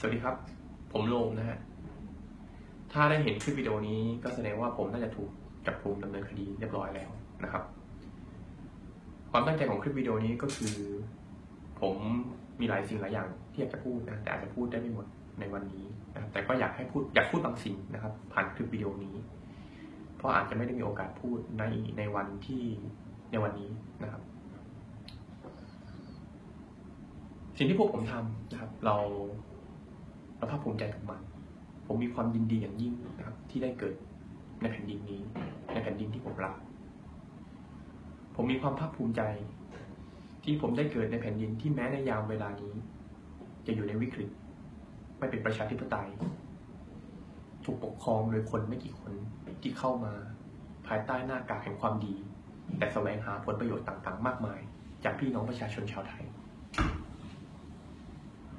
สวัสดีครับ ผมโลมนะฮะ ถ้าได้เห็นคลิปวิดีโอนี้ก็แสดงว่าผมน่าจะถูกจับกลุมดำเนินคดีเรียบร้อยแล้วนะครับ ความตั้งใจของคลิปวิดีโอนี้ก็คือ ผมมีหลายสิ่งหลายอย่างที่อยากจะพูดนะแต่อาจจะพูดได้ไม่หมดในวันนี้นะครับแต่ก็อยากให้พูดอยากพูดบางสิ่งนะครับ ผ่านคลิปวิดีโอนี้ เพราะอาจจะไม่ได้มีโอกาสพูดในในวันที่ในวันนี้นะครับ สิ่งที่พวกผมทำนะครับ เรา เราภาคภูมิใจกับมัน ผมมีความยินดีอย่างยิ่งนะครับ ที่ได้เกิดในแผ่นดินนี้ ในแผ่นดินที่ผมรัก ผมมีความภาคภูมิใจ ที่ผมได้เกิดในแผ่นดินที่แม้ในยามเวลานี้ จะอยู่ในวิกฤต ไม่เป็นประชาธิปไตย ถูกปกครองโดยคนไม่กี่คนที่เข้ามา ภายใต้หน้ากากแห่งความดี แต่แสวงหาผลประโยชน์ต่างๆ มากมาย จากพี่น้องประชาชนชาวไทย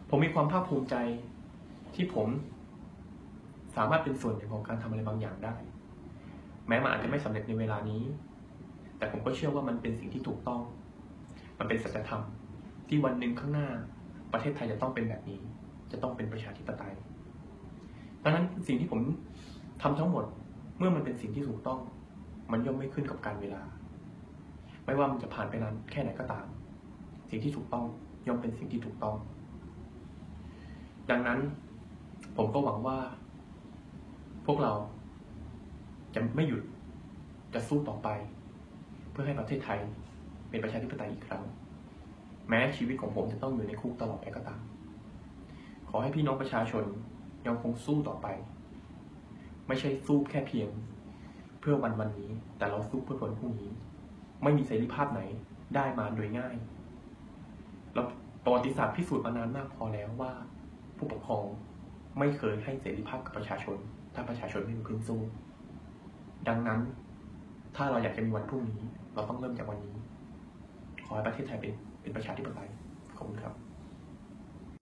ผมมีความภาคภูมิใจ ที่ผม สามารถเป็นส่วนหนึ่งของการทำอะไรบางอย่างได้ แม้มันอาจจะไม่สำเร็จในเวลานี้ แต่ผมก็เชื่อว่ามันเป็นสิ่งที่ถูกต้อง มันเป็นสัจธรรมที่วันหนึ่งข้างหน้า ประเทศไทยจะต้องเป็นแบบนี้ จะต้องเป็นประชาธิปไตยดังนั้นสิ่งที่ผมทำทั้งหมด เมื่อมันเป็นสิ่งที่ถูกต้อง มันย่อมไม่ขึ้นกับการเวลา ไม่ว่ามันจะผ่านไปนานแค่ไหนก็ตาม สิ่งที่ถูกต้องย่อมเป็นสิ่งที่ถูกต้อง ดังนั้น ผมก็หวังว่า พวกเราจะไม่หยุดจะสู้ต่อไป เพื่อให้ประเทศไทยเป็นประชาธิปไตยอีกครั้ง แม้ชีวิตของผมจะต้องอยู่ในคุกตลอดไปก็ตาม ขอให้พี่น้องประชาชนยังคงสู้ต่อไป ไม่ใช่สู้แค่เพียง เพื่อวันวันนี้ แต่เราสู้เพื่อวันพรุ่งนี้ ไม่มีเสรีภาพไหนได้มาโดยง่ายเราประวัติศาสตร์พิสูจน์มานานมากพอแล้วว่า ผู้ปกครอง ไม่เคยให้เสรีภาพกับประชาชน ถ้าประชาชนไม่ลุกขึ้นสู้ ดังนั้น ถ้าเราอยากจะมีวันพรุ่งนี้ เราต้องเริ่มจากวันนี้ ขอให้ประเทศไทยเป็นเป็นประชาธิปไตยขอบคุณครับ